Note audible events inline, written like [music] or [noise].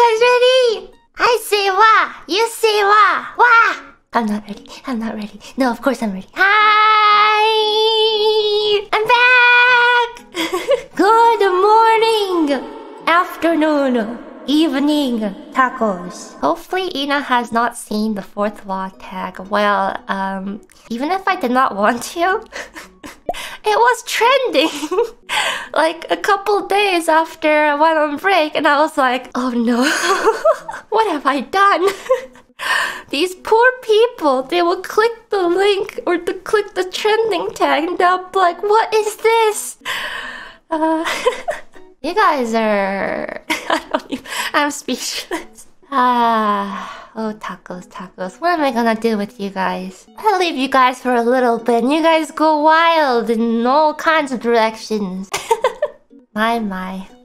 guys ready? I say wah. You say wah. Wah. I'm not ready. I'm not ready. No, of course I'm ready. Hi. I'm back. [laughs] Good morning. Afternoon. Evening. Tacos. Hopefully Ina has not seen the fourth vlog tag. Well, um, even if I did not want to, [laughs] it was trending. [laughs] like a couple days after I went on break, and I was like, oh no, [laughs] what have I done? [laughs] These poor people, they will click the link or to click the trending tag and they'll be like, what is this? Uh, [laughs] you guys are. I don't even. I'm speechless. Ah, oh, tacos, tacos. What am I gonna do with you guys? I'll leave you guys for a little bit and you guys go wild in all kinds of directions. My, my.